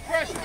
pressure.